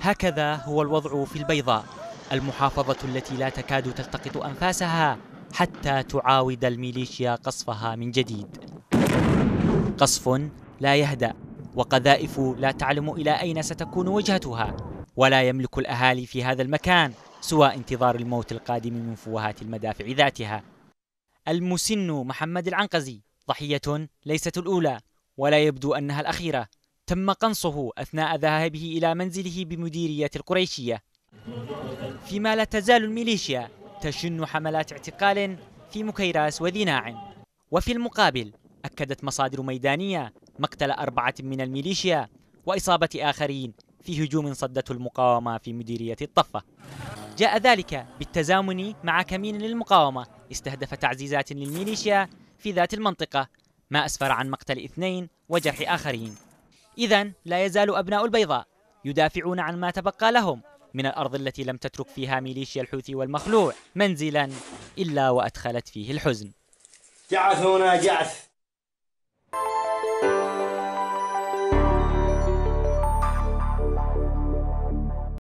هكذا هو الوضع في البيضاء. المحافظة التي لا تكاد تلتقط أنفاسها حتى تعاود الميليشيا قصفها من جديد. قصف لا يهدأ وقذائف لا تعلم إلى أين ستكون وجهتها ولا يملك الأهالي في هذا المكان سوى انتظار الموت القادم من فوهات المدافع ذاتها. المسن محمد العنقزي ضحية ليست الأولى ولا يبدو أنها الأخيرة. تم قنصه أثناء ذهابه إلى منزله بمديرية القريشية. فيما لا تزال الميليشيا تشن حملات اعتقال في مكيراس وذيناع وفي المقابل أكدت مصادر ميدانية مقتل أربعة من الميليشيا وإصابة آخرين في هجوم صدته المقاومة في مديرية الطفة. جاء ذلك بالتزامن مع كمين للمقاومة استهدف تعزيزات للميليشيا في ذات المنطقة ما أسفر عن مقتل اثنين وجرح آخرين. إذا لا يزال أبناء البيضاء يدافعون عن ما تبقى لهم من الأرض التي لم تترك فيها ميليشيا الحوثي والمخلوع منزلا إلا وأدخلت فيه الحزن. جعث هنا جعث.